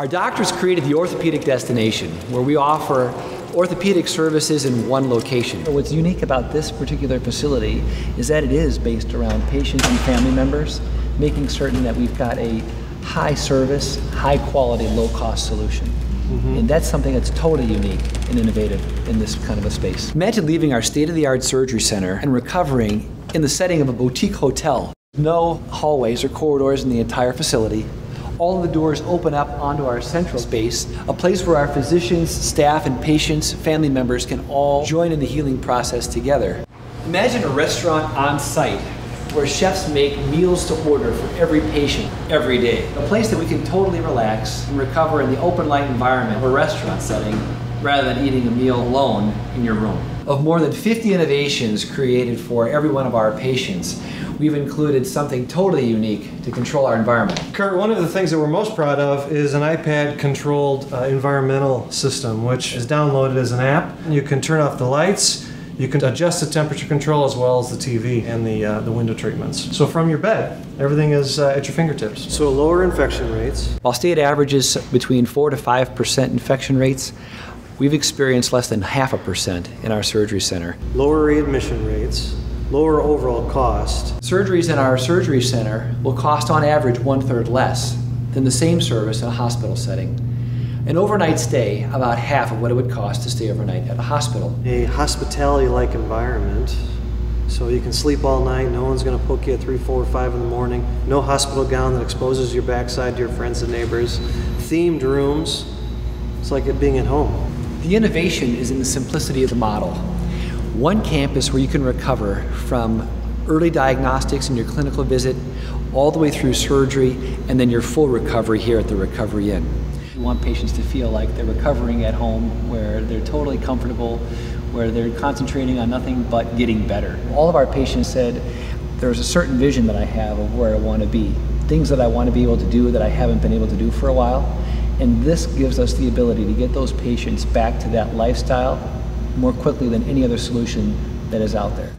Our doctors created the orthopedic destination where we offer orthopedic services in one location. What's unique about this particular facility is that it is based around patients and family members, making certain that we've got a high service, high quality, low cost solution. Mm-hmm. And that's something that's totally unique and innovative in this kind of a space. Imagine leaving our state of the art surgery center and recovering in the setting of a boutique hotel. No hallways or corridors in the entire facility, all the doors open up onto our central space, a place where our physicians, staff, and patients, family members can all join in the healing process together. Imagine a restaurant on site where chefs make meals to order for every patient every day. A place that we can totally relax and recover in the open light environment of a restaurant setting rather than eating a meal alone in your room. Of more than 50 innovations created for every one of our patients, we've included something totally unique to control our environment. Curt, one of the things that we're most proud of is an iPad controlled uh, environmental system, which is downloaded as an app. You can turn off the lights, you can adjust the temperature control as well as the TV and the, uh, the window treatments. So from your bed, everything is uh, at your fingertips. So lower infection rates. While state averages between 4 to 5% infection rates, we've experienced less than half a percent in our surgery center. Lower readmission rates, lower overall cost. Surgeries in our surgery center will cost on average one third less than the same service in a hospital setting. An overnight stay, about half of what it would cost to stay overnight at a hospital. A hospitality like environment. So you can sleep all night, no one's gonna poke you at 3, 4, 5 in the morning. No hospital gown that exposes your backside to your friends and neighbors. Themed rooms. It's like it being at home. The innovation is in the simplicity of the model. One campus where you can recover from early diagnostics in your clinical visit all the way through surgery and then your full recovery here at the Recovery Inn. We want patients to feel like they're recovering at home where they're totally comfortable, where they're concentrating on nothing but getting better. All of our patients said there's a certain vision that I have of where I want to be, things that I want to be able to do that I haven't been able to do for a while. And this gives us the ability to get those patients back to that lifestyle more quickly than any other solution that is out there.